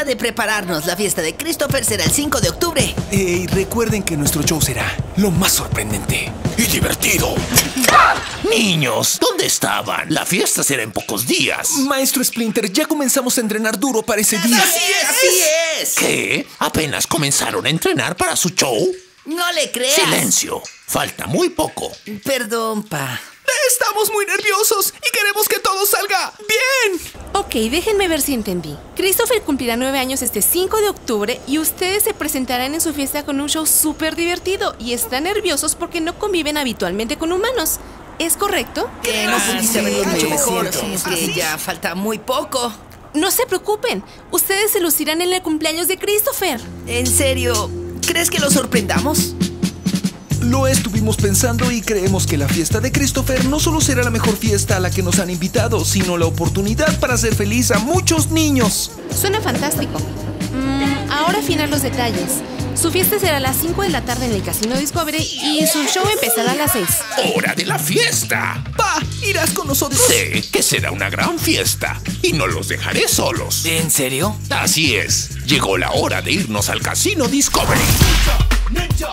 hora de prepararnos. La fiesta de Christopher será el 5 de octubre. Y recuerden que nuestro show será lo más sorprendente. y divertido. Niños, ¿dónde estaban? La fiesta será en pocos días. Maestro Splinter, ya comenzamos a entrenar duro para ese día. Así es, así es. ¿Qué? ¿Apenas comenzaron a entrenar para su show? No le creas. Silencio. Falta muy poco. Perdón, pa. Estamos muy nerviosos y queremos que todo. Ok, déjenme ver si entendí. Christopher cumplirá nueve años este 5 de octubre y ustedes se presentarán en su fiesta con un show súper divertido y están nerviosos porque no conviven habitualmente con humanos. ¿Es correcto? Que no pudiste sí, haberlo hecho sí, mejor. es que ya falta muy poco. No se preocupen, ustedes se lucirán en el cumpleaños de Christopher. En serio, ¿crees que lo sorprendamos? Lo estuvimos pensando y creemos que la fiesta de Christopher no solo será la mejor fiesta a la que nos han invitado, sino la oportunidad para hacer feliz a muchos niños. Suena fantástico. Mm, ahora afinar los detalles. Su fiesta será a las 5 de la tarde en el Casino Discovery y su show empezará a las 6. ¡Hora de la fiesta! Pa, ¿irás con nosotros? Sé que será una gran fiesta y no los dejaré solos. ¿En serio? Así es, llegó la hora de irnos al Casino Discovery. Ninja,